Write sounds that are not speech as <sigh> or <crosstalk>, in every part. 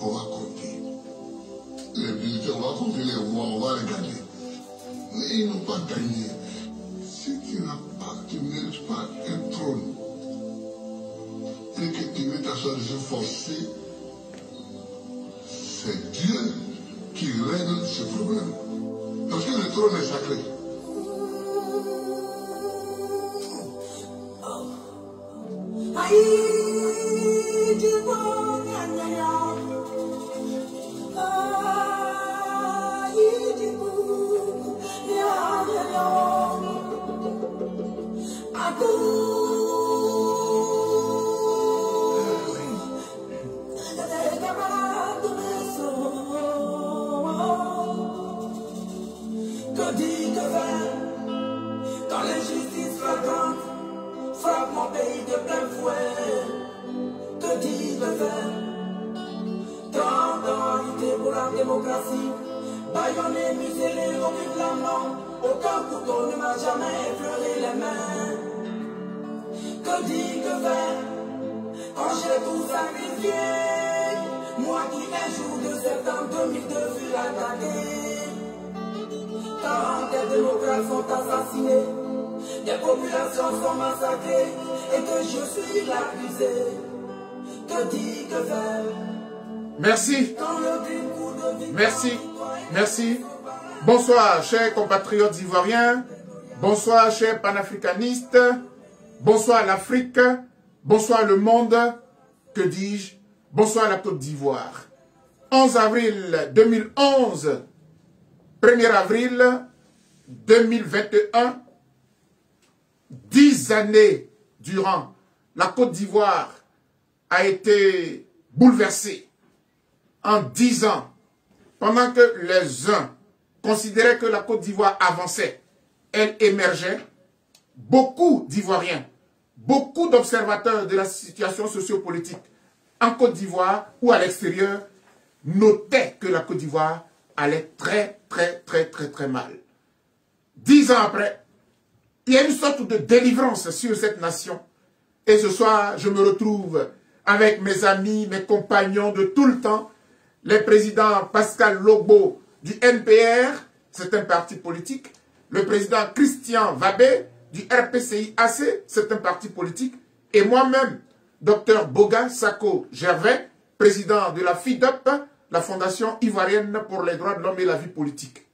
on va compter. Les militaires, on va compter les voix, on va regarder. Mais ils n'ont pas gagné. Si tu n'as pas, tu mérites pas un trône, et que tu veux t'asseoir de se forcer, c'est Dieu qui règle ce problème. Parce que le trône est sacré. M'a jamais effleuré les mains Que dit que faire quand j'ai tout sacrifié Moi qui un jour de septembre 2002 fut attaqué 40 des démocrates sont assassinés, des populations sont massacrées et que je suis l'accusé. Que dit que faire Merci. Merci. Merci. Bonsoir, chers compatriotes ivoiriens. Bonsoir, chers panafricanistes. Bonsoir l'Afrique. Bonsoir le monde. Que dis-je? Bonsoir la Côte d'Ivoire. 11 avril 2011. 1er avril 2021. Dix années durant, la Côte d'Ivoire a été bouleversée en dix ans, pendant que les uns considéraient que la Côte d'Ivoire avançait, elle émergeait, beaucoup d'Ivoiriens, beaucoup d'observateurs de la situation sociopolitique en Côte d'Ivoire ou à l'extérieur notaient que la Côte d'Ivoire allait très, très, très, très, très mal. Dix ans après, il y a une sorte de délivrance sur cette nation. Et ce soir, je me retrouve avec mes amis, mes compagnons de tout le temps, le président Pascal Logbo du NPR, c'est un parti politique, le président Christian Vabé du RPCI-AC, c'est un parti politique, et moi-même, docteur Boga Sako Gervais, président de la FIDOP, la Fondation ivoirienne pour les droits de l'homme et la vie politique.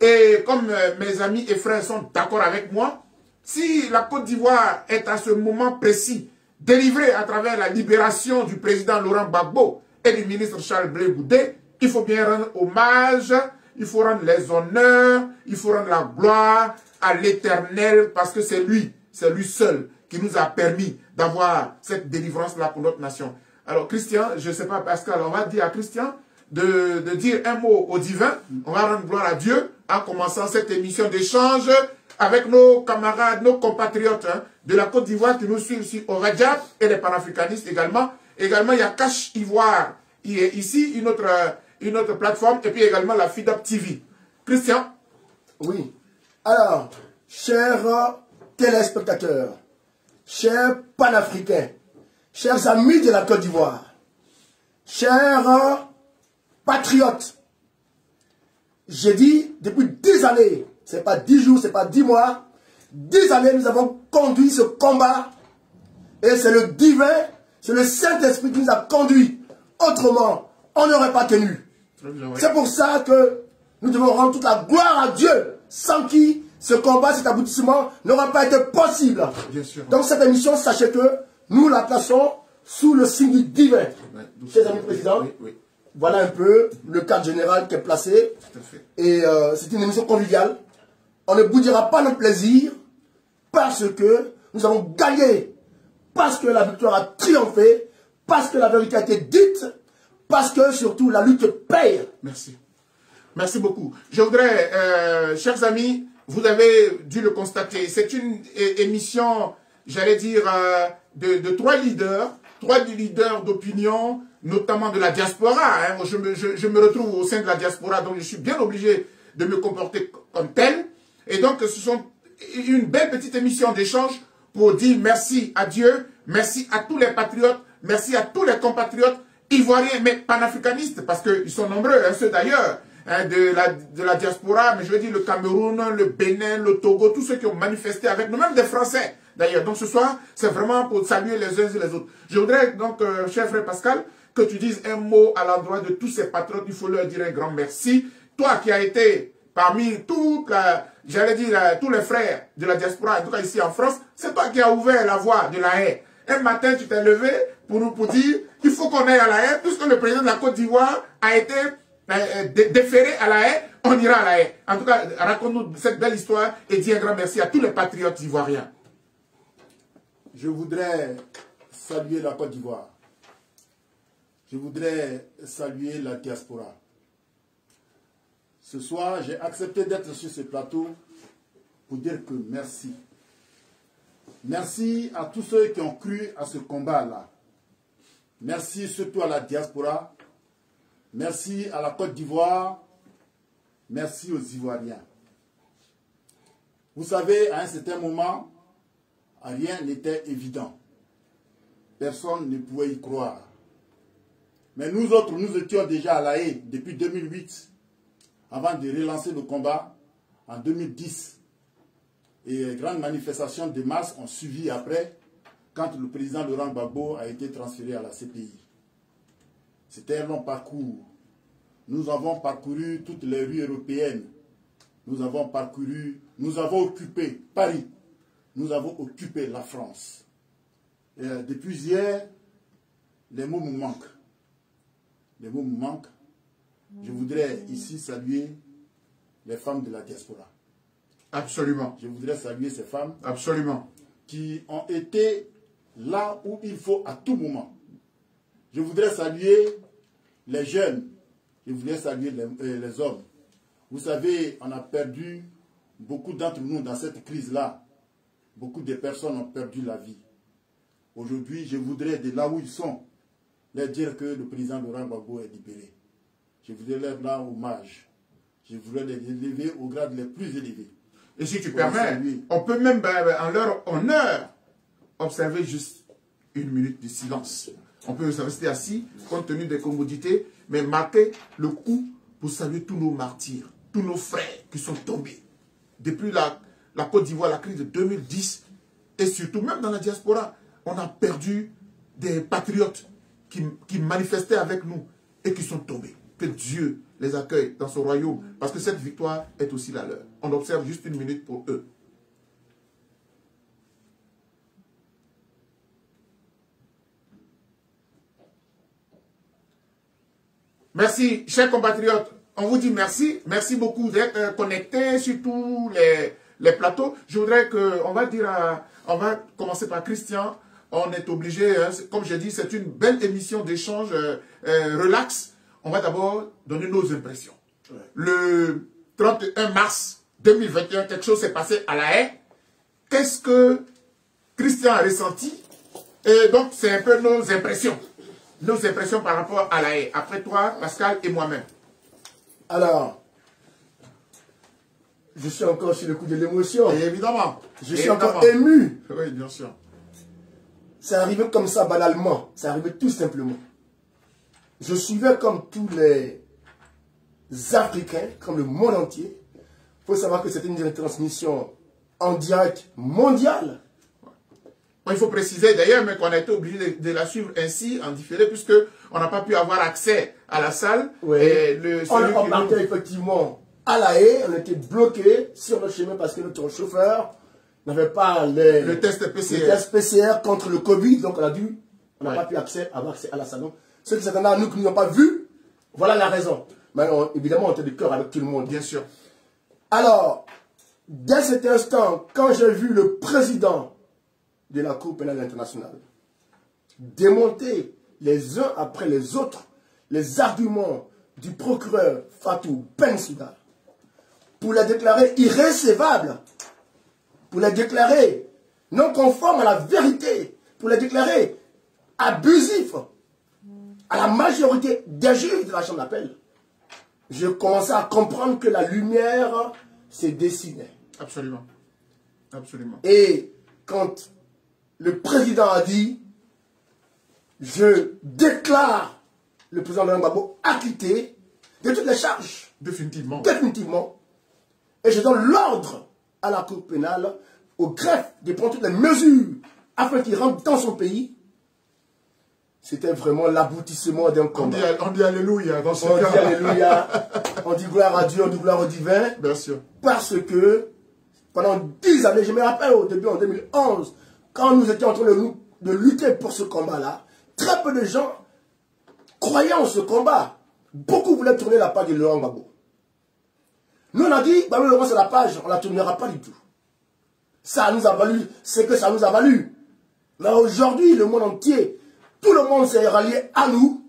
Et comme euh, mes amis et frères sont d'accord avec moi, si la Côte d'Ivoire est à ce moment précis délivrée à travers la libération du président Laurent Gbagbo et du ministre Charles Blé Goudé, il faut bien rendre hommage, il faut rendre les honneurs, il faut rendre la gloire à l'éternel parce que c'est lui, c'est lui seul qui nous a permis d'avoir cette délivrance-là pour notre nation. Alors Christian, je ne sais pas Pascal, on va dire à Christian de, dire un mot au divin, on va rendre gloire à Dieu en commençant cette émission d'échange avec nos camarades, nos compatriotes hein, de la Côte d'Ivoire qui nous suivent au Rajab et les panafricanistes également. Également, il y a Cash Ivoire, il est ici, une autre, une autre plateforme, et puis également la FIDAP TV. Christian, Oui. Alors, chers téléspectateurs, chers panafricains, chers amis de la Côte d'Ivoire, chers patriotes, j'ai dit depuis dix années, c'est pas dix jours, c'est pas dix mois, dix années nous avons conduit ce combat et c'est le divin, c'est le Saint-Esprit qui nous a conduits. Autrement, on n'aurait pas tenu. C'est pour ça que nous devons rendre toute la gloire à Dieu, sans qui ce combat, cet aboutissement n'aurait pas été possible. Bien sûr. Donc cette émission, sachez que nous la plaçons sous le signe divin. Chers amis présidents, Oui, oui, voilà un peu le cadre général qui est placé. tout à fait. Et euh, c'est une émission conviviale. On ne boudira pas notre plaisir parce que nous avons gagné, parce que la victoire a triomphé, parce que la vérité a été dite, parce que surtout la lutte paye. Merci. Merci beaucoup. Je voudrais, euh, chers amis, vous avez dû le constater, c'est une émission, j'allais dire, euh, de, trois leaders, trois leaders d'opinion, notamment de la diaspora. hein. Je me retrouve au sein de la diaspora, donc je suis bien obligé de me comporter comme tel. Et donc, ce sont une belle petite émission d'échange pour dire merci à Dieu, merci à tous les patriotes, merci à tous les compatriotes ivoiriens, mais panafricanistes, parce qu'ils sont nombreux, hein, ceux d'ailleurs, hein, de, la, diaspora, mais je veux dire le Cameroun, le Bénin, le Togo, tous ceux qui ont manifesté avec nous, même des Français d'ailleurs. Donc ce soir, c'est vraiment pour saluer les uns et les autres. Je voudrais donc, euh, cher frère Pascal, que tu dises un mot à l'endroit de tous ces patriotes, il faut leur dire un grand merci. Toi qui as été parmi toute j'allais dire, tous les frères de la diaspora, en tout cas ici en France, c'est toi qui as ouvert la voie de la haie. Un matin, tu t'es levé pour nous pour dire qu'il faut qu'on aille à la haie, puisque le président de la Côte d'Ivoire a été euh, déféré à la haie, on ira à la haie. En tout cas, raconte-nous cette belle histoire et dis un grand merci à tous les patriotes ivoiriens. Je voudrais saluer la Côte d'Ivoire. Je voudrais saluer la diaspora. Ce soir, j'ai accepté d'être sur ce plateau pour dire que merci. Merci à tous ceux qui ont cru à ce combat-là. Merci surtout à la diaspora. Merci à la Côte d'Ivoire. Merci aux Ivoiriens. Vous savez, à un certain moment, rien n'était évident. Personne ne pouvait y croire. Mais nous autres, nous étions déjà à la haie depuis 2008 avant de relancer le combat en 2010. Et grandes manifestations de masse ont suivi après, quand le président Laurent Gbagbo a été transféré à la CPI. C'était un long parcours. Nous avons parcouru toutes les rues européennes. Nous avons parcouru, nous avons occupé Paris. Nous avons occupé la France. Et euh, depuis hier, les mots me manquent. Les mots me manquent je voudrais ici saluer les femmes de la diaspora. Absolument. Je voudrais saluer ces femmes. Absolument. Qui ont été là où il faut à tout moment. Je voudrais saluer les jeunes. Je voudrais saluer les, euh, les hommes. Vous savez, on a perdu beaucoup d'entre nous dans cette crise-là. Beaucoup de personnes ont perdu la vie. Aujourd'hui, je voudrais, de là où ils sont, leur dire que le président Laurent Gbagbo est libéré. Je voudrais leur rendre hommage. Je voudrais les élever au grade les plus élevés. Et si tu permets, on peut même, ben, en leur honneur, observer juste une minute de silence. On peut rester assis, compte tenu des commodités, mais marquer le coup pour saluer tous nos martyrs, tous nos frères qui sont tombés. Depuis la, la Côte d'Ivoire, la crise de 2010, et surtout même dans la diaspora, on a perdu des patriotes qui manifestaient avec nous et qui sont tombés que Dieu les accueille dans son royaume, parce que cette victoire est aussi la leur. On observe juste une minute pour eux. Merci, chers compatriotes. On vous dit merci. Merci beaucoup d'être euh, connectés sur tous les, plateaux. Je voudrais que, on va dire, on va commencer par Christian. On est obligé, hein, comme j'ai dit, c'est une belle émission d'échange euh, euh, relax on va d'abord donner nos impressions. Le 31 mars 2021, quelque chose s'est passé à la haie. Qu'est-ce que Christian a ressenti? Et donc, c'est un peu nos impressions. Nos impressions par rapport à la haie. Après toi, Pascal et moi-même. Alors, je suis encore sur le coup de l'émotion. Évidemment. Je suis encore ému. Oui, bien sûr. C'est arrivé comme ça, banalement. C'est arrivé tout simplement je suivais comme tous les Africains, comme le monde entier. Il faut savoir que c'était une transmission en direct mondiale. Il faut préciser d'ailleurs qu'on a été obligé de, la suivre ainsi, en différé, puisque on n'a pas pu avoir accès à la salle. Et le, on, partait effectivement à la haie, on était bloqué sur le chemin parce que notre chauffeur n'avait pas le test PCR. test PCR contre le Covid, donc on a dû, on n'a pas pu accès, avoir accès à la salle. Ceux qui s'attendent à nous qui n'ont pas vu, voilà la raison. Mais évidemment, on était de cœur avec tout le monde. Bien sûr. Alors, dès cet instant, quand j'ai vu le président de la Cour pénale internationale démonter les uns après les autres les arguments du procureur Fatou Bensouda pour les déclarer irrécevables, pour les déclarer non conformes à la vérité, pour les déclarer abusifs, à la majorité des juges de la chambre d'appel, je commençais à comprendre que la lumière se dessinait. Absolument. Absolument. Et quand le président a dit, je déclare le président Laurent Gbagbo acquitté de toutes les charges, Définitivement. définitivement. Et je donne l'ordre à la Cour pénale, au greffe, de prendre toutes les mesures afin qu'il rentre dans son pays. C'était vraiment l'aboutissement d'un On combat. dit, on dit Alléluia dans ce On dit cas. Alléluia, <laughs> on dit gloire à Dieu, on dit gloire au divin. Bien sûr. Parce que pendant dix années, je me rappelle au début en 2011, quand nous étions en train de, lutter pour ce combat-là, très peu de gens croyaient en ce combat. Beaucoup voulaient tourner la page de Laurent Gbagbo. Nous, on a dit, bah Laurent, c'est la page, on la tournera pas du tout. Ça nous a valu, c'est que ça nous a valu. Mais aujourd'hui, le monde entier, tout le monde s'est rallié à nous,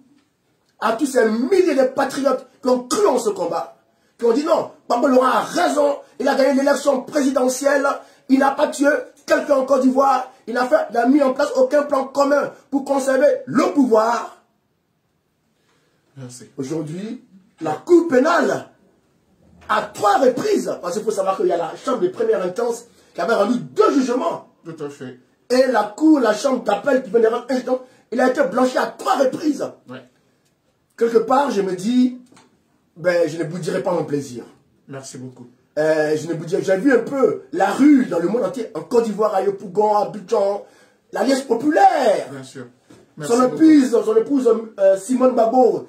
à tous ces milliers de patriotes qui ont cru en ce combat, qui ont dit non, Babo Laurent a raison, il a gagné l'élection présidentielle, il n'a pas tué quelqu'un en Côte d'Ivoire, il n'a fait- il mis en place aucun plan commun pour conserver le pouvoir. Merci. Aujourd'hui, la Cour pénale, à trois reprises, parce qu'il faut savoir qu'il y a la Chambre de première instance qui avait rendu deux jugements, Tout à fait. et la Cour, la Chambre d'appel qui venait de rendre un jugement, il a été blanchi à trois reprises. Ouais. Quelque part, je me dis, ben, je ne boudirai pas mon plaisir. Merci beaucoup. Euh, je ne boudirai- J'ai vu un peu la rue dans le monde entier, en Côte d'Ivoire, à Yopougon, à Abidjan, l'alliance populaire. Bien sûr. Merci Son épouse, son épouse euh, Simone Babo,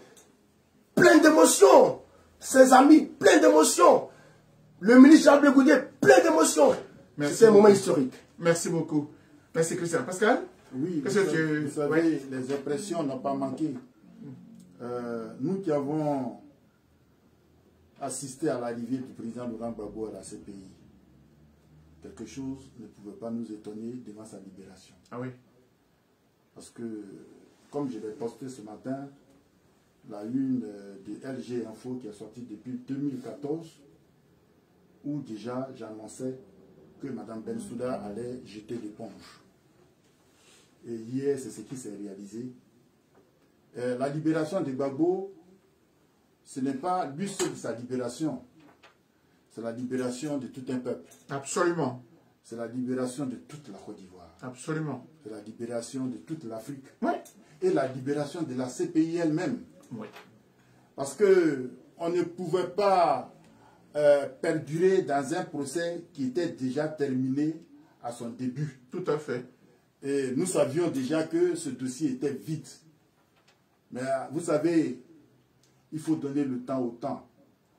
pleine d'émotions. Ses amis, plein d'émotions. Le ministre Jean-Blé Goudier, plein d'émotions. Merci C'était un moment historique. Merci beaucoup. Merci Christian. Pascal Oui, Qu'est-ce vous, que tu- vous savez, les impressions n'ont pas manqué. Euh, nous qui avons assisté à l'arrivée du président Laurent Gbagbo à la CPI, quelque chose ne pouvait pas nous étonner devant sa libération. Ah oui. Parce que, comme je l'ai posté ce matin, la une euh, de LG Info qui est sortie depuis 2014, où déjà j'annonçais que Mme Bensouda allait jeter l'éponge. Et hier, c'est ce qui s'est réalisé. Euh, la libération de Gbagbo, ce n'est pas lui seul sa libération, c'est la libération de tout un peuple, Absolument. c'est la libération de toute la Côte d'Ivoire, Absolument. c'est la libération de toute l'Afrique Oui. et la libération de la CPI elle-même. Oui. Parce que on ne pouvait pas euh, perdurer dans un procès qui était déjà terminé à son début. Tout à fait. Et nous savions déjà que ce dossier était vide. Mais euh, vous savez, il faut donner le temps au temps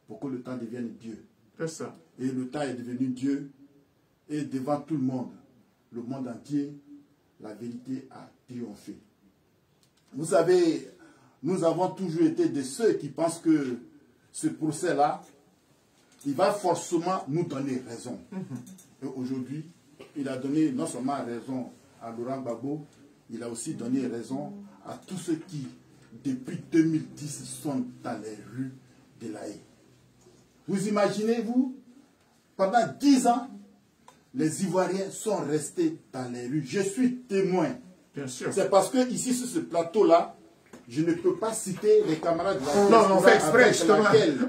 pour que le temps devienne Dieu. C'est ça. Et le temps est devenu Dieu. Et devant tout le monde, le monde entier, la vérité a triomphé. Vous savez, nous avons toujours été de ceux qui pensent que ce procès-là, il va forcément nous donner raison. Et aujourd'hui, il a donné non seulement raison à Laurent Gbagbo, il a aussi donné raison à tous ceux qui, depuis 2010, sont dans les rues de la haie. Vous imaginez, vous, pendant dix ans, les Ivoiriens sont restés dans les rues. Je suis témoin. Bien sûr. C'est parce que ici, sur ce plateau-là, je ne peux pas citer les camarades de la Non, on fait exprès, justement.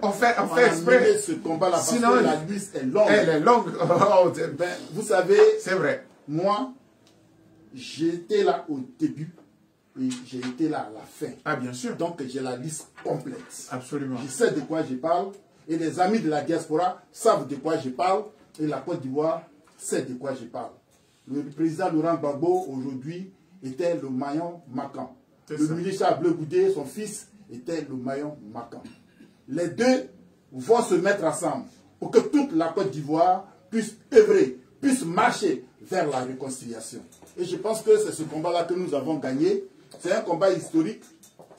On fait- on fait exprès. ce combat-là parce Sinon, que la liste est longue. Elle est longue. <laughs> Oh, Ben, vous savez, c'est vrai. moi, j'étais là au début j'ai été là à la fin. Ah, bien sûr. Donc, j'ai la liste complète. Absolument. Je sais de quoi je parle et les amis de la diaspora savent de quoi je parle et la Côte d'Ivoire sait de quoi je parle. Le président Laurent Gbagbo aujourd'hui était le maillon marquant. Le ça. ministre Bleu Goudé, son fils, était le maillon marquant. Les deux vont se mettre ensemble pour que toute la Côte d'Ivoire puisse œuvrer, puisse marcher vers la réconciliation. Et je pense que c'est ce combat-là que nous avons gagné. C'est un combat historique.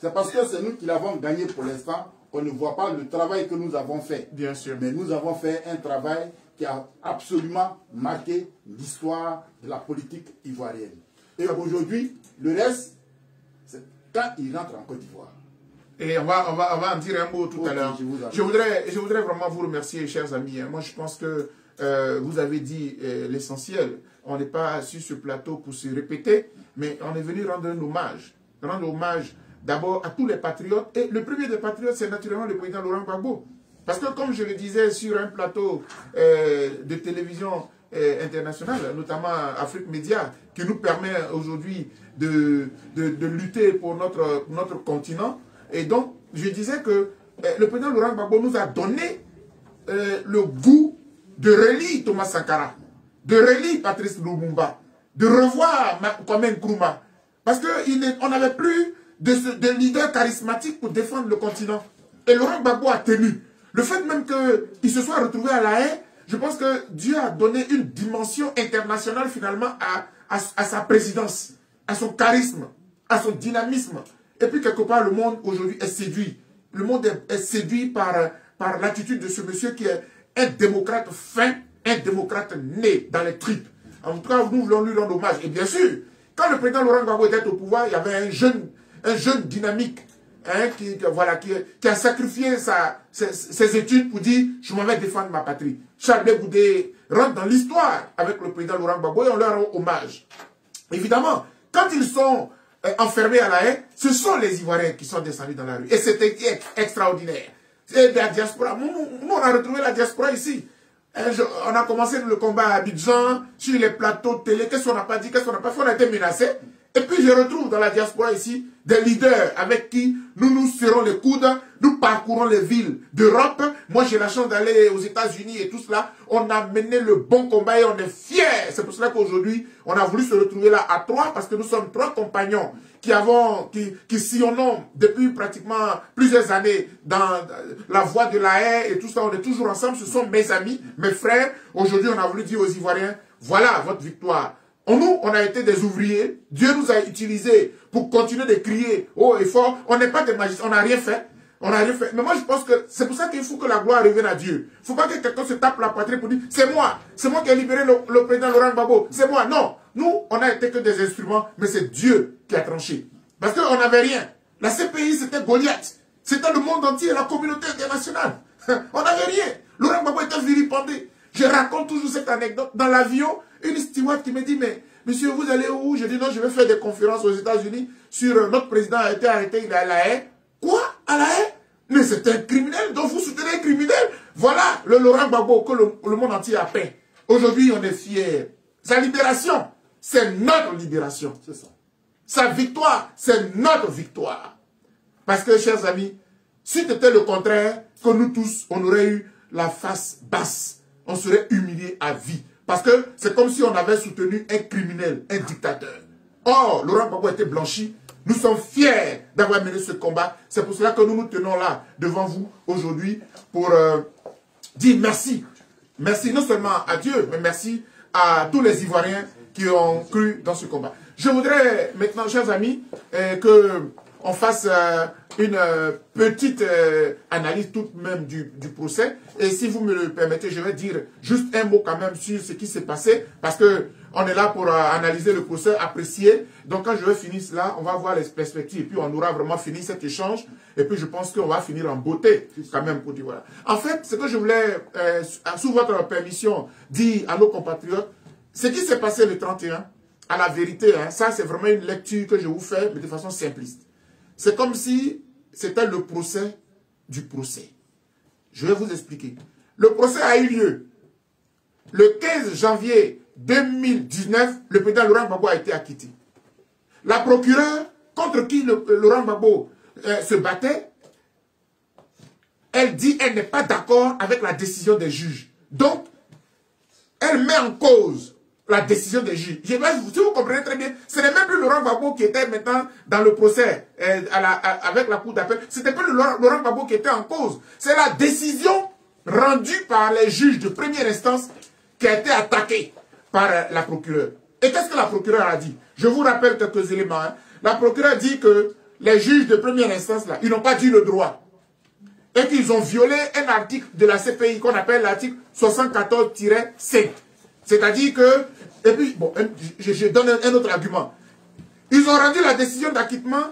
C'est parce que c'est nous qui l'avons gagné pour l'instant qu'on ne voit pas le travail que nous avons fait. Bien sûr. Mais nous avons fait un travail qui a absolument marqué l'histoire de la politique ivoirienne. Et aujourd'hui, le reste, c'est quand il rentre en Côte d'Ivoire. Et on va, on, va, on va en dire un mot tout à l'heure. je voudrais, je voudrais vraiment vous remercier, chers amis. Moi, je pense que euh, vous avez dit euh, l'essentiel. On n'est pas sur ce plateau pour se répéter, mais on est venu rendre un hommage. Rendre hommage d'abord à tous les patriotes. Et le premier des patriotes, c'est naturellement le président Laurent Gbagbo. Parce que, comme je le disais sur un plateau euh, de télévision euh, internationale, notamment Afrique Média, qui nous permet aujourd'hui de, lutter pour notre, notre continent, Et donc, je disais que euh, le président Laurent Gbagbo nous a donné le goût de relire Thomas Sankara, de relire Patrice Lumumba, de revoir Kwame Nkrumah. Parce qu'on n'avait plus de, de leader charismatique pour défendre le continent. Et Laurent Gbagbo a tenu. Le fait même qu'il se soit retrouvé à la haie, je pense que Dieu a donné une dimension internationale finalement à, sa présidence, à son charisme, à son dynamisme. Et puis quelque part, le monde aujourd'hui est séduit. Le monde est, séduit par l'attitude de ce monsieur qui est un démocrate fin, un démocrate né dans les tripes. En tout cas, nous voulons lui rendre hommage. Et bien sûr, quand le président Laurent Gbagbo était au pouvoir, il y avait un jeune, un jeune dynamique hein, qui, voilà, qui, a sacrifié sa, ses, études pour dire « je m'en vais défendre ma patrie ». Charles Goudé rentre dans l'histoire avec le président Laurent Gbagbo et on leur rend hommage. Évidemment, quand ils sont euh, enfermés à la haie, ce sont les Ivoiriens qui sont descendus dans la rue. Et c'était extraordinaire. C'est la diaspora. Nous, on a retrouvé la diaspora ici. Hein, on a commencé le combat à Abidjan, sur les plateaux de télé. Qu'est-ce qu'on n'a pas dit, qu'est-ce qu'on n'a pas fait? On a été menacés. Et puis je retrouve dans la diaspora ici des leaders avec qui nous nous serrons les coudes, nous parcourons les villes d'Europe. Moi j'ai la chance d'aller aux États-Unis et tout cela. On a mené le bon combat et on est fiers. C'est pour cela qu'aujourd'hui on a voulu se retrouver là à trois parce que nous sommes trois compagnons qui avons, qui, qui sillonnons depuis pratiquement plusieurs années dans la voie de la haie et tout ça. On est toujours ensemble. Ce sont mes amis, mes frères. Aujourd'hui on a voulu dire aux Ivoiriens, voilà votre victoire. Nous, on a été des ouvriers. Dieu nous a utilisés pour continuer de crier haut et fort. On n'est pas des magiciens. On n'a rien fait. On n'a rien fait. Mais moi, je pense que c'est pour ça qu'il faut que la gloire revienne à Dieu. Il ne faut pas que quelqu'un se tape la patrie pour dire c'est moi. C'est moi qui ai libéré le, président Laurent Gbagbo. C'est moi. Non. Nous, on n'a été que des instruments, mais c'est Dieu qui a tranché. Parce qu'on n'avait rien. La CPI, c'était Goliath. C'était le monde entier, la communauté internationale. <laughs> on n'avait rien. Laurent Gbagbo était vilipendé. Je raconte toujours cette anecdote. Dans l'avion, une steward qui me dit, mais monsieur, vous allez où? Je dis, non, je vais faire des conférences aux États-Unis sur euh, notre président a été arrêté, il est à la haie. Quoi? À la haie Mais c'est un criminel, donc vous soutenez un criminel Voilà le Laurent Gbagbo que le, monde entier a peint. Aujourd'hui, on est fiers. Sa libération, c'est notre libération. C'est ça. Sa victoire, c'est notre victoire. Parce que, chers amis, si c'était le contraire, que nous tous, on aurait eu la face basse. On serait humilié à vie. Parce que c'est comme si on avait soutenu un criminel, un dictateur. Or, Laurent Gbagbo a été blanchi. Nous sommes fiers d'avoir mené ce combat. C'est pour cela que nous nous tenons là, devant vous, aujourd'hui, pour euh, dire merci. Merci non seulement à Dieu, mais merci à tous les Ivoiriens qui ont cru dans ce combat. Je voudrais maintenant, chers amis, euh, que on fasse euh, une euh, petite euh, analyse tout de même du, procès. Et si vous me le permettez, je vais dire juste un mot quand même sur ce qui s'est passé, parce que on est là pour analyser le procès, apprécier. Donc quand je vais finir cela, on va voir les perspectives, et puis on aura vraiment fini cet échange. Et puis je pense qu'on va finir en beauté, quand même, pour dire voilà. En fait, ce que je voulais, sous votre permission, dire à nos compatriotes, ce qui s'est passé le 31, à la vérité, hein, ça c'est vraiment une lecture que je vous fais, mais de façon simpliste. C'est comme si c'était le procès du procès. Je vais vous expliquer. Le procès a eu lieu. Le 15 janvier 2019, le président Laurent Gbagbo a été acquitté. La procureure contre qui le, Laurent Gbagbo euh, se battait, elle dit qu'elle n'est pas d'accord avec la décision des juges. Donc, elle met en cause la décision des juges. si vous comprenez très bien, ce n'est même plus Laurent Gbagbo qui était maintenant dans le procès euh, avec la Cour d'appel. Ce n'était plus Laurent, Laurent Gbagbo qui était en cause. C'est la décision rendue par les juges de première instance qui a été attaquée par euh, la procureure. Et qu'est-ce que la procureure a dit? Je vous rappelle quelques éléments. Hein. La procureure dit que les juges de première instance, là, ils n'ont pas dit le droit. Et qu'ils ont violé un article de la CPI qu'on appelle l'article 74-5. C'est-à-dire que, et puis, bon, je, donne un, autre argument. Ils ont rendu la décision d'acquittement,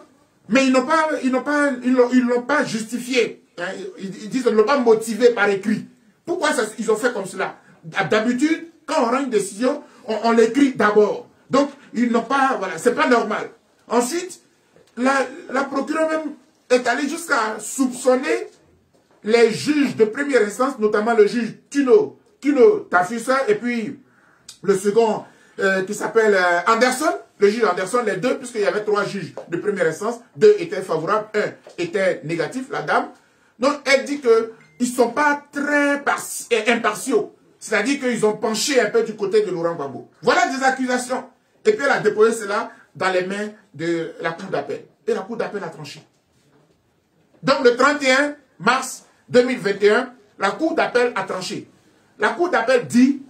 mais ils n'ont pas, pas, ils l'ont pas justifié. Hein. Ils, disent qu'ils ne l'ont pas motivé par écrit. Pourquoi ils ont fait comme cela? D'habitude, quand on rend une décision, on, l'écrit d'abord. Donc, ils n'ont pas, voilà, c'est pas normal. Ensuite, la, la procureure même est allée jusqu'à soupçonner les juges de première instance, notamment le juge Tuno, Tuno Tafisa, et puis le second euh, qui s'appelle euh, Anderson, le juge Anderson, les deux, puisqu'il y avait trois juges de première instance, deux étaient favorables, un était négatif, la dame. Donc, elle dit qu'ils ne sont pas très impartiaux. C'est-à-dire qu'ils ont penché un peu du côté de Laurent Gbagbo. Voilà des accusations. Et puis elle a déposé cela dans les mains de la Cour d'appel. Et la Cour d'appel a tranché. Donc le 31 mars 2021, la Cour d'appel a tranché. La Cour d'appel dit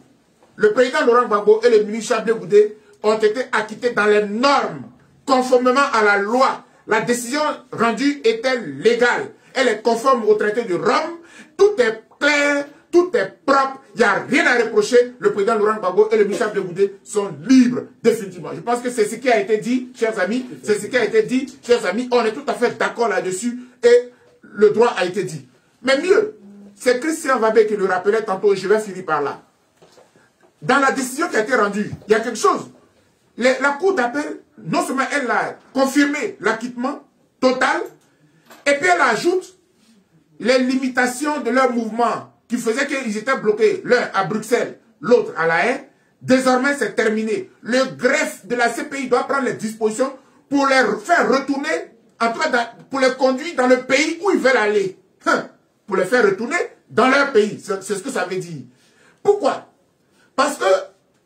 le président Laurent Gbagbo et le ministre Chablé Goudé ont été acquittés dans les normes, conformément à la loi. La décision rendue était légale. Elle est conforme au traité de Rome. Tout est clair, tout est propre, il n'y a rien à reprocher. Le président Laurent Gbagbo et le ministre de Goudé sont libres, définitivement. Je pense que c'est ce qui a été dit, chers amis. C'est ce qui a été dit, chers amis. On est tout à fait d'accord là-dessus et le droit a été dit. Mais mieux, c'est Christian Vabé qui le rappelait tantôt, je vais finir par là. Dans la décision qui a été rendue, il y a quelque chose. la Cour d'appel, non seulement elle a confirmé l'acquittement total, et puis elle ajoute les limitations de leur mouvement qui faisait qu'ils étaient bloqués, l'un à Bruxelles, l'autre à La Haye, désormais c'est terminé. Le greffe de la CPI doit prendre les dispositions pour les faire retourner, en tout cas pour les conduire dans le pays où ils veulent aller. Hein? Pour les faire retourner dans leur pays. C'est ce que ça veut dire. Pourquoi? Parce que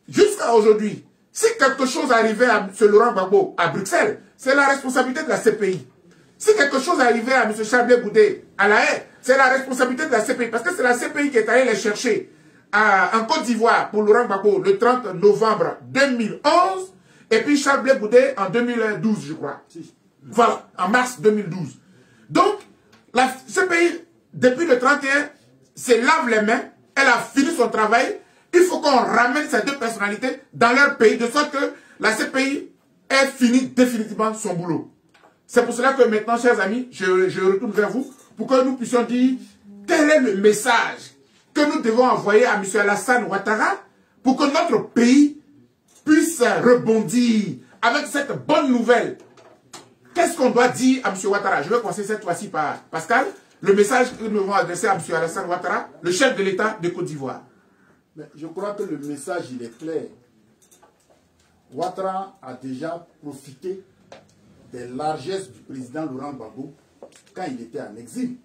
jusqu'à aujourd'hui, si quelque chose arrivait à M. Laurent Gbagbo à Bruxelles, c'est la responsabilité de la CPI. Si quelque chose arrivait à M. Chablé Boudé à La Haye, c'est la responsabilité de la CPI. Parce que c'est la CPI qui est allée les chercher en Côte d'Ivoire pour Laurent Gbagbo le 30 novembre 2011. Et puis Charles Blé Boudet en 2012, je crois. Voilà, en mars 2012. Donc, la CPI, depuis le 31, se lave les mains. Elle a fini son travail. Il faut qu'on ramène ces deux personnalités dans leur pays, de sorte que la CPI ait fini définitivement son boulot. C'est pour cela que maintenant, chers amis, je, retourne vers vous pour que nous puissions dire quel est le message que nous devons envoyer à M. Alassane Ouattara pour que notre pays puisse rebondir avec cette bonne nouvelle. Qu'est-ce qu'on doit dire à M. Ouattara? Je vais commencer cette fois-ci par Pascal. Le message que nous devons adresser à M. Alassane Ouattara, le chef de l'État de Côte d'Ivoire. Je crois que le message, il est clair. Ouattara a déjà profité des largesses du président Laurent Gbagbo quand il était en exil.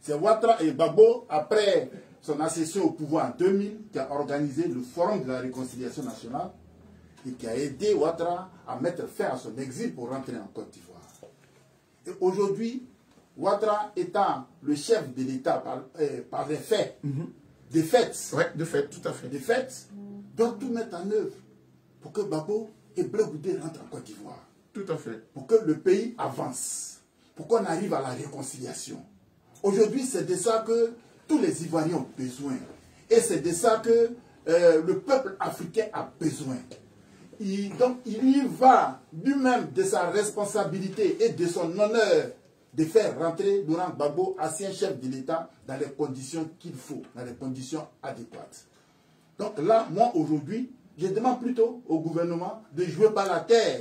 C'est Ouattara et Babo, après son accession au pouvoir en 2000, qui a organisé le Forum de la réconciliation nationale et qui a aidé Ouattara à mettre fin à son exil pour rentrer en Côte d'Ivoire. Et aujourd'hui, Ouattara étant le chef de l'État par, euh, les faits, Mhm. Des faits, Oui, de tout à fait. des doit tout mettre en œuvre pour que Babo et Bleu Goudé rentrent en Côte d'Ivoire Tout à fait. pour que le pays avance, pour qu'on arrive à la réconciliation. Aujourd'hui, c'est de ça que tous les Ivoiriens ont besoin. Et c'est de ça que euh, le peuple africain a besoin. Il- donc, il y va lui-même de sa responsabilité et de son honneur de faire rentrer Laurent Gbagbo, ancien chef de l'État, dans les conditions qu'il faut, dans les conditions adéquates. Donc là, moi, aujourd'hui, je demande plutôt au gouvernement de jouer par la terre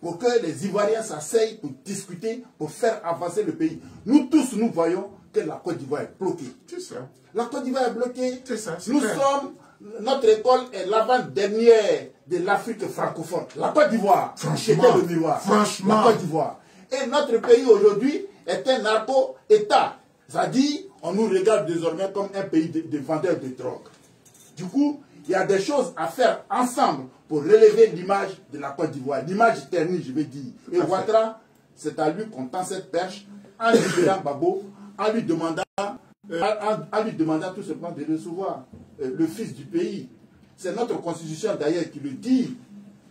pour que les Ivoiriens s'asseyent pour discuter, pour faire avancer le pays. Nous tous, nous voyons que la Côte d'Ivoire est bloquée. C'est ça. La Côte d'Ivoire est bloquée. C'est ça, Nous clair. sommes, notre école est l'avant-dernière de l'Afrique francophone. La Côte d'Ivoire, Franchement, c'était le miroir. franchement. La Côte d'Ivoire. Et notre pays aujourd'hui est un narco-État. C'est-à-dire, on nous regarde désormais comme un pays de, de vendeurs de drogue. Du coup, il y a des choses à faire ensemble pour relever l'image de la Côte d'Ivoire. L'image ternie, je vais dire. Et. Ouattara, c'est à lui qu'on tend cette perche en libérant Babo, en lui demandant, euh, en lui demandant tout simplement de recevoir euh, le fils du pays. C'est notre constitution d'ailleurs qui le dit.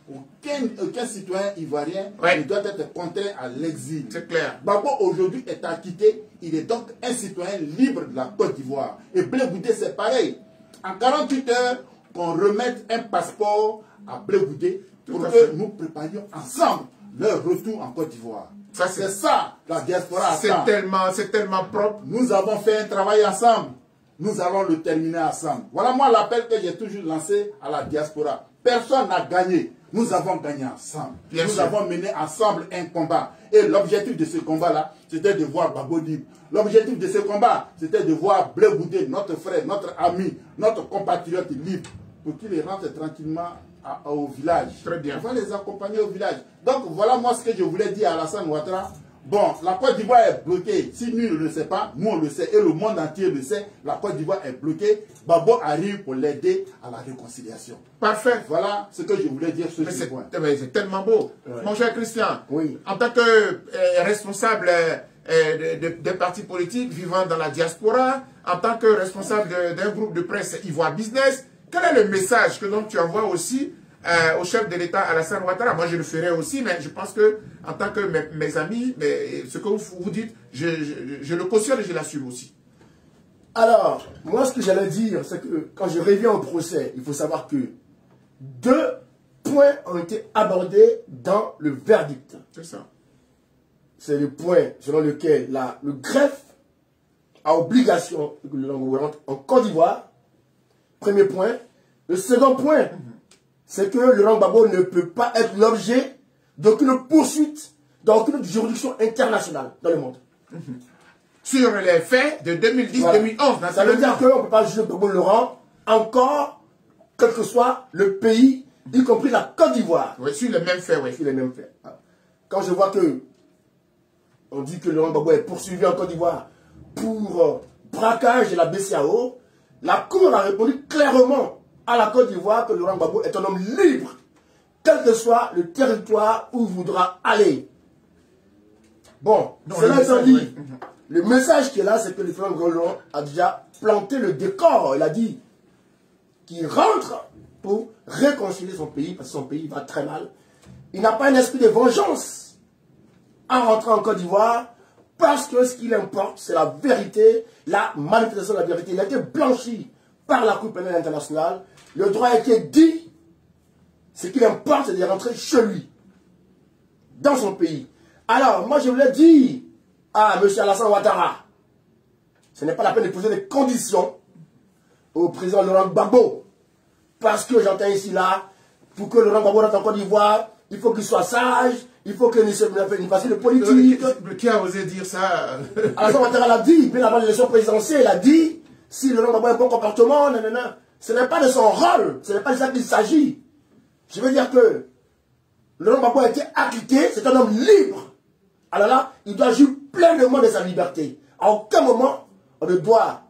Aucun, aucun citoyen ivoirien Ouais. ne doit être contraint à l'exil. C'est clair. Babo aujourd'hui est acquitté, il est donc un citoyen libre de la Côte d'Ivoire. Et Blé Goudé, c'est pareil. En 48 heures, qu'on remette un passeport à Blé Goudé pour que fait. nous préparions ensemble leur retour en Côte d'Ivoire. C'est- ça la diaspora C'est tellement, c'est tellement propre. Nous avons fait un travail ensemble. Nous allons le terminer ensemble. Voilà moi l'appel que j'ai toujours lancé à la diaspora. Personne n'a gagné. Nous avons gagné ensemble. Bien nous sûr. avons mené ensemble un combat. Et l'objectif de ce combat-là, c'était de voir Babo libre. L'objectif de ce combat, c'était de voir Bleu Goudé, notre frère, notre ami, notre compatriote libre, pour qu'il rentre tranquillement à- au village. Très bien. On va les accompagner au village. Donc voilà moi ce que je voulais dire à Alassane Ouattara. Bon, la Côte d'Ivoire est bloquée. Si lui ne le sait pas, nous on le sait et le monde entier le sait. La Côte d'Ivoire est bloquée. Babo arrive pour l'aider à la réconciliation. Parfait. Voilà ce que je voulais dire sur ce c'est point. eh ben, c'est tellement beau. Ouais. Mon cher Christian, Oui. en tant que euh, responsable euh, euh, de, de- de partis politiques vivant dans la diaspora, en tant que responsable d'un groupe de presse Ivoire Business, quel est le message que donc, tu envoies aussi euh, au chef de l'État Alassane Ouattara Moi, je le ferai aussi, mais je pense que en tant que mes, mes amis, mais, ce que vous, vous dites, je, je- je le cautionne et je l'assume aussi. Alors, moi, ce que j'allais dire, c'est que quand je reviens au procès, il faut savoir que deux points ont été abordés dans le verdict. C'est ça. C'est le point selon lequel la- le greffe a obligation Longo rentre en Côte d'Ivoire. Premier point. Le second point, c'est que le Gbagbo ne peut pas être l'objet d'aucune poursuite dans aucune juridiction internationale dans le monde. Sur les faits de 2010-2011, Voilà. Ça veut dire qu'on ne peut pas juger Gbagbo Laurent encore, quel que soit le pays, y compris la Côte d'Ivoire. Oui, sur les mêmes faits, oui. Les mêmes faits. Quand je vois que on dit que Laurent Gbagbo est poursuivi en Côte d'Ivoire pour euh, braquage de la BCAO, la Cour a répondu clairement à la Côte d'Ivoire que Laurent Gbagbo est un homme libre, quel que soit le territoire où il voudra aller. Bon, Donc, cela étant dit, oui. le message qui est là, c'est que le président Laurent a déjà planté le décor. Il a dit qu'il rentre pour réconcilier son pays, parce que son pays va très mal. Il n'a pas un esprit de vengeance en rentrant en Côte d'Ivoire, parce que ce qu'il importe, c'est la vérité, la manifestation de la vérité. Il a été blanchi par la Cour pénale internationale. Le droit a été dit. Ce qu'il importe, c'est de rentrer chez lui, dans son pays. Alors, moi, je voulais dire à M. Alassane Ouattara, ce n'est pas la peine de poser des conditions au président Laurent Gbagbo. Parce que j'entends ici là, pour que Laurent Gbagbo rentre en Côte d'Ivoire, il faut qu'il soit sage, il faut qu'il ne se ne fasse de politique. Euh, Qui a osé dire ça? Alassane Ouattara l'a dit, bien avant l'élection présidentielle, il a dit, si Laurent Gbagbo a un bon comportement, nanana, ce n'est pas de son rôle, ce n'est pas de ça qu'il s'agit. Je veux dire que Laurent Gbagbo a été acquitté, c'est un homme libre. Alors là, il doit jouir pleinement de sa liberté. À aucun moment, on ne doit.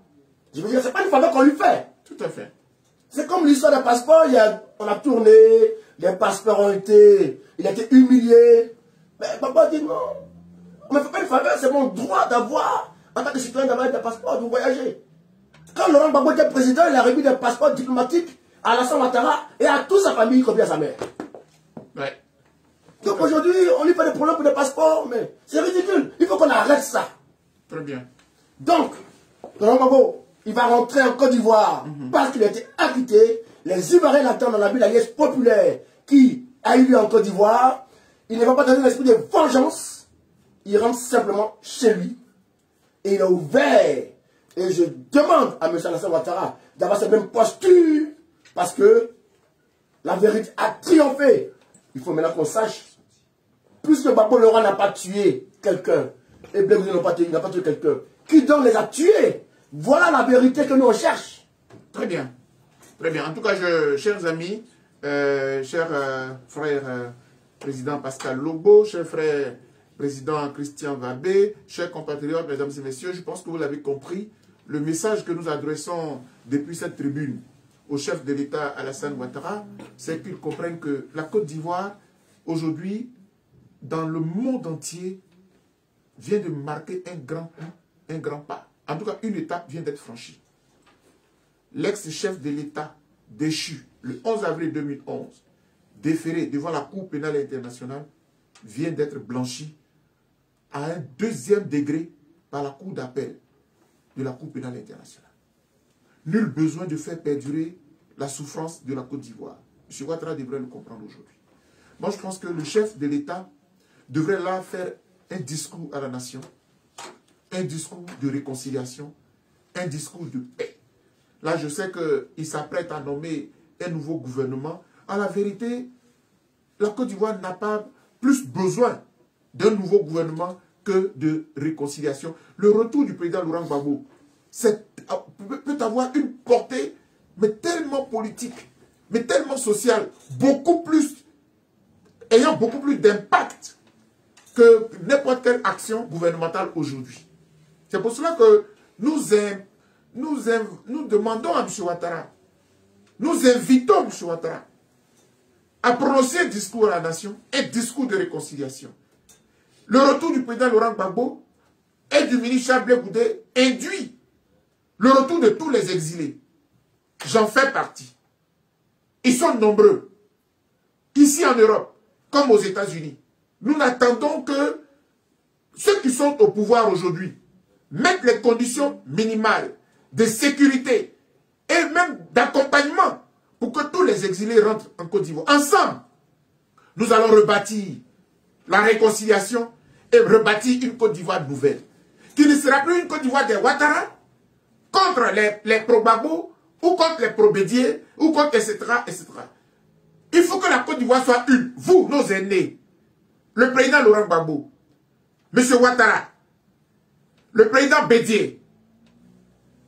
Je veux dire, c'est pas une faveur qu'on lui fait. Tout à fait. C'est comme l'histoire des passeports. Il y a- on a tourné, les passeports ont été. Il a été humilié. Mais papa dit non. On ne me fait pas une faveur, c'est mon droit d'avoir, en tant que citoyen, d'avoir des passeports, de voyager. Quand Laurent Gbagbo était président, il a remis des passeports diplomatiques à Alassane Ouattara et à toute sa famille, y compris à sa mère. Ouais. Donc aujourd'hui, on lui fait des problèmes pour des passeports, mais c'est ridicule. Il faut qu'on arrête ça. Très bien. Donc, Laurent Gbagbo, il va rentrer en Côte d'Ivoire parce qu'il a été acquitté. Les Ivoiriens l'attendent dans la ville alliance populaire qui a eu lieu en Côte d'Ivoire. Il ne va pas dans un esprit de vengeance. Il rentre simplement chez lui. Et il a ouvert. Et je demande à M. Alassane Ouattara d'avoir cette même posture parce que la vérité a triomphé. Il faut maintenant qu'on sache puisque Babo Laurent n'a pas tué quelqu'un, et Blégouzi n'a pas tué, pas tué quelqu'un, qui donc les a tués Voilà la vérité que nous on cherche. Très bien. Très bien. En tout cas, chers amis, euh, cher euh, frère euh, président Pascal Lobo, cher frère président Christian Vabé, chers compatriotes, mesdames et messieurs, je pense que vous l'avez compris. Le message que nous adressons depuis cette tribune au chef de l'État Alassane Ouattara, c'est qu'il comprenne que la Côte d'Ivoire, aujourd'hui, dans le monde entier, vient de marquer un grand pas, un grand pas. En tout cas, une étape vient d'être franchie l'ex-chef de l'État déchu le 11 avril 2011, déféré devant la Cour pénale internationale, vient d'être blanchi à un deuxième degré par la Cour d'appel de la Cour pénale internationale. Nul besoin de faire perdurer la souffrance de la Côte d'Ivoire. M. Ouattara devrait le comprendre aujourd'hui. Moi, je pense que le chef de l'État devrait là faire un discours à la nation, un discours de réconciliation, un discours de paix. Là, je sais qu'il s'apprête à nommer un nouveau gouvernement. En la vérité, la Côte d'Ivoire n'a pas plus besoin d'un nouveau gouvernement que de réconciliation. Le retour du président Laurent Gbagbo c'est- peut avoir une portée, mais tellement politique, mais tellement social, beaucoup plus, ayant beaucoup plus d'impact que n'importe quelle action gouvernementale aujourd'hui. C'est pour cela que nous, nous, nous demandons à M. Ouattara, nous invitons M. Ouattara à prononcer un discours à la nation, un discours de réconciliation. Le retour du président Laurent Gbagbo et du ministre Charles Goudet induit le retour de tous les exilés. J'en fais partie. Ils sont nombreux. Ici en Europe, comme aux États-Unis. Nous n'attendons que ceux qui sont au pouvoir aujourd'hui mettent les conditions minimales de sécurité et même d'accompagnement pour que tous les exilés rentrent en Côte d'Ivoire. Ensemble, nous allons rebâtir la réconciliation et rebâtir une Côte d'Ivoire nouvelle. Qui ne sera plus une Côte d'Ivoire des Ouattara contre les, les Probabo ou contre les Probédiers ou contre etc., etc. Il faut que la Côte d'Ivoire soit une. Vous, nos aînés, le président Laurent Gbagbo, M. Ouattara, le président Bédier,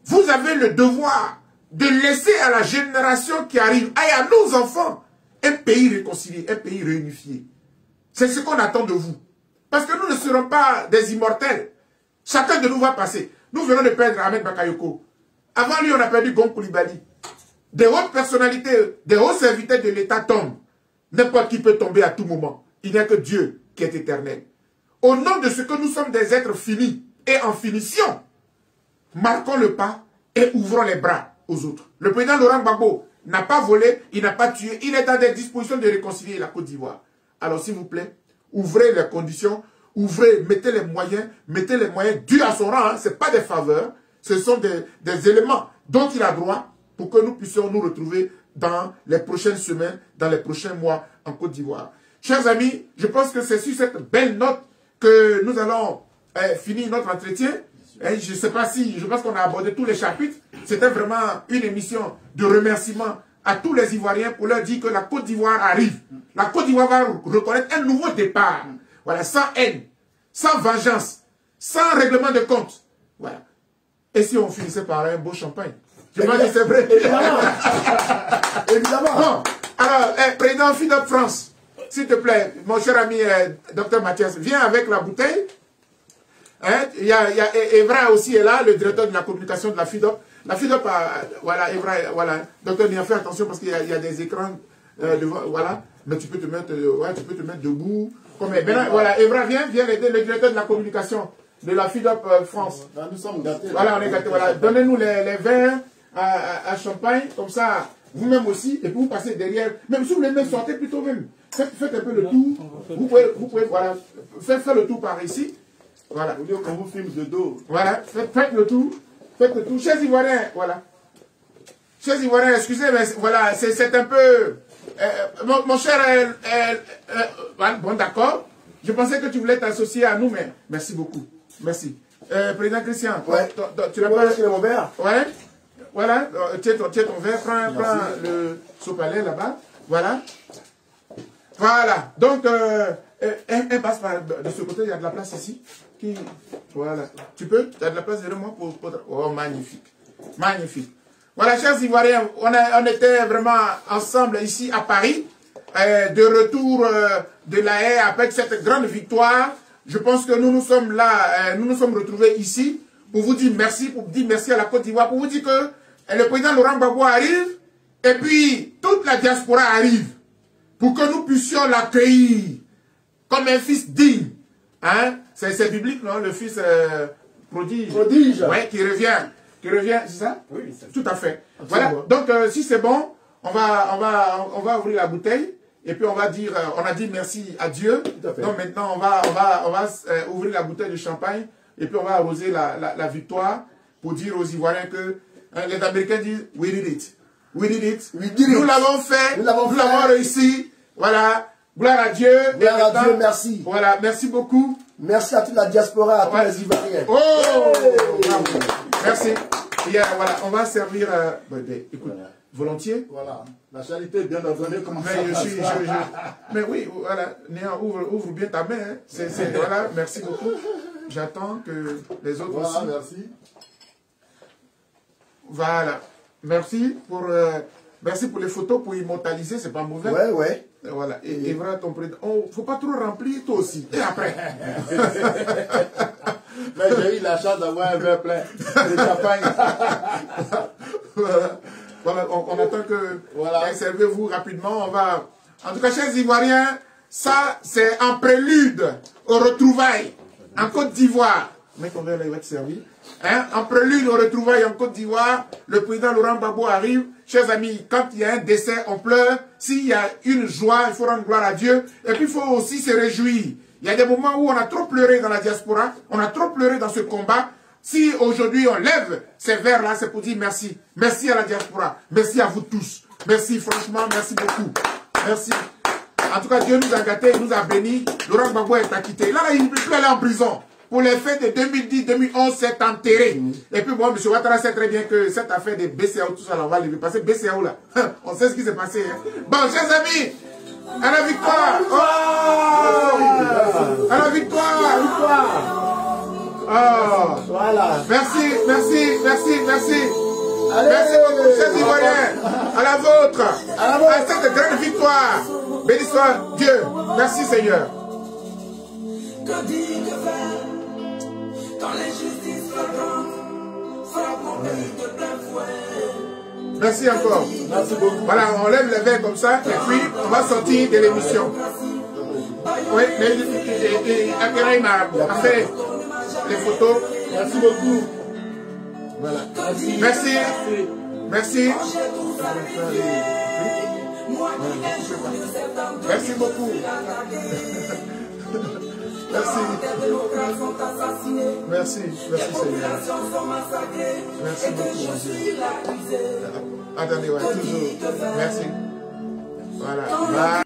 vous avez le devoir de laisser à la génération qui arrive, et à nos enfants, un pays réconcilié, un pays réunifié. C'est ce qu'on attend de vous. Parce que nous ne serons pas des immortels. Chacun de nous va passer. Nous venons de perdre Ahmed Bakayoko. Avant lui, on a perdu Gon Koulibaly. Des hautes personnalités, des hauts serviteurs de l'État tombent. N'importe qui peut tomber à tout moment. Il n'y a que Dieu qui est éternel. Au nom de ce que nous sommes des êtres finis et en finition, marquons le pas et ouvrons les bras aux autres. Le président Laurent Gbagbo n'a pas volé, il n'a pas tué, il est dans des dispositions de réconcilier la Côte d'Ivoire. Alors s'il vous plaît, ouvrez les conditions, ouvrez, mettez les moyens, mettez les moyens dus à son rang, hein. ce n'est pas des faveurs, ce sont des, éléments dont il a droit pour que nous puissions nous retrouver dans les prochaines semaines, dans les prochains mois en Côte d'Ivoire. Chers amis, je pense que c'est sur cette belle note que nous allons euh, finir notre entretien. Et je ne sais pas si, je pense qu'on a abordé tous les chapitres. C'était vraiment une émission de remerciement à tous les Ivoiriens pour leur dire que la Côte d'Ivoire arrive. La Côte d'Ivoire va reconnaître un nouveau départ. Voilà, sans haine, sans vengeance, sans règlement de compte. Voilà. Et si on finissait par un beau champagne? Je m'en dis c'est vrai. Évidemment. Évidemment. Bon, alors, eh, président FIDOP France, s'il te plaît, mon cher ami euh, docteur Mathias, viens avec la bouteille. Hein, il y a, y a Evra aussi est là, le directeur de la communication de la FIDOP. La FIDOP, a, voilà, Evra, voilà, docteur, a fait attention parce qu'il y, y, a des écrans euh, devant, voilà, mais tu peux te mettre, euh, ouais, tu peux te mettre debout. Comme, maintenant, voilà, Evra, viens, viens aider le directeur de la communication de la FIDOP euh, France. Là, nous sommes gâtés. Voilà, on est gâtés, voilà. Donnez-nous les, les verres à, à, à champagne, comme ça, vous-même aussi, et puis vous passez derrière. Même si vous voulez même sortez plutôt même. Faites, faites un peu le tour. Vous pouvez, vous pouvez, voilà, faites, faites le tour par ici. Voilà. Au lieu qu'on vous filme de dos. Voilà, faites, faites le tour. Faites le tour. Chers Ivoiriens, voilà. Chers Ivoiriens, excusez, mais voilà, c'est un peu... Euh, mon, mon, cher... Euh, euh, euh bon, d'accord. Je pensais que tu voulais t'associer à nous, mais merci beaucoup. Merci. Euh, Président Christian, Ouais. toi, toi, tu l'as Ouais, pas... mon verre. Ouais. Voilà. Euh, Tiens ton, tiens ton verre. Prends, prends le sopalin là-bas. Voilà. Voilà. Donc, euh, euh, un, passe par de ce côté. Il y a de la place ici. Voilà. Tu peux Tu as de la place derrière moi pour. Oh, magnifique. Magnifique. Voilà, chers Ivoiriens, on, on était vraiment ensemble ici à Paris, euh, de retour de la haie avec cette grande victoire. Je pense que nous nous sommes là, nous nous sommes retrouvés ici pour vous dire merci, pour dire merci à la Côte d'Ivoire, pour vous dire que le président Laurent Gbagbo arrive, et puis toute la diaspora arrive, pour que nous puissions l'accueillir comme un fils digne. Hein? C'est biblique, non? Le fils euh, prodige. Prodige. Ouais, qui revient. Qui revient, c'est ça? Oui, c'est Tout à fait. Voilà. Donc, euh, si c'est bon, on va, on, va, on va ouvrir la bouteille. Et puis, on va dire, euh, on a dit merci à Dieu. Tout à fait. Donc, maintenant, on va, on va, on va euh, ouvrir la bouteille de champagne. Et puis, on va arroser la, la, la victoire pour dire aux Ivoiriens que hein, les Américains disent, we did it. We did it. We did Nous it. l'avons fait. Nous l'avons réussi. Voilà. Gloire à Dieu. Gloire Et à maintenant- Dieu, merci. Voilà. Merci beaucoup. Merci à toute la diaspora, à tous les Ivoiriens. Oh bravo. Merci. Euh, voilà, on va servir. euh, ben, ben, écoute, volontiers. Voilà. La charité est bien ordonnée, comment ça Mais je suis. je- je- mais oui, voilà. Néant, ouvre, ouvre bien ta main. hein. Voilà, merci beaucoup. J'attends que les autres Voilà, aussi. merci. Voilà. Merci pour euh, Merci pour les photos, pour immortaliser, c'est pas mauvais. Ouais, ouais. Et voilà. Et, et voilà ton président. Oh, faut pas trop remplir, toi aussi. Et après. <laughs> Mais j'ai eu la chance d'avoir un verre plein de champagne. <laughs> voilà, Voilà, on, on attend que. Voilà. Servez-vous rapidement. On va. En tout cas, chers Ivoiriens, ça, c'est un prélude aux retrouvailles en Côte d'Ivoire. Mais il va te servir. Hein? En prélude aux retrouvailles en Côte d'Ivoire, le président Laurent Gbagbo arrive. Chers amis, quand il y a un décès, on pleure. S'il y a une joie, il faut rendre gloire à Dieu. Et puis, il faut aussi se réjouir. Il y a des moments où on a trop pleuré dans la diaspora, on a trop pleuré dans ce combat. Si aujourd'hui on lève ces verres-là, c'est pour dire merci. Merci à la diaspora. Merci à vous tous. Merci, franchement, merci beaucoup. Merci. En tout cas, Dieu nous a gâtés, il nous a bénis. Laurent Gbagbo est acquitté. Là, il peut aller en prison. Pour les faits de 2010-2011, c'est enterré. Et puis bon, M. Ouattara sait très bien que cette affaire de BCAO, tout ça, là, on va lever. Parce que BCAO, là, <laughs> on sait ce qui s'est passé. hein. Bon, chers amis, à la victoire Oh À la victoire Oh Voilà. Merci, merci, merci, merci. Allez. Merci beaucoup, chers Ivoiriens. À la vôtre. À la vôtre. À cette grande victoire. Béni soit Dieu. Merci Seigneur. Quand l'injustice flagrante frappe mon pays de plein fouet Merci encore. Merci beaucoup. Voilà, on lève les verres comme ça et puis on va sortir de l'émission. Oui, mais Akira, m'a fait les photos. Merci beaucoup. Voilà. Merci. Merci. Septembre Merci beaucoup. <laughs> Merci. Merci. Merci Seigneur. Populations sont massacrées Merci Et que beaucoup, je mon Dieu. suis l'accusé Attendez, ouais, toujours. Merci. Voilà. Bye.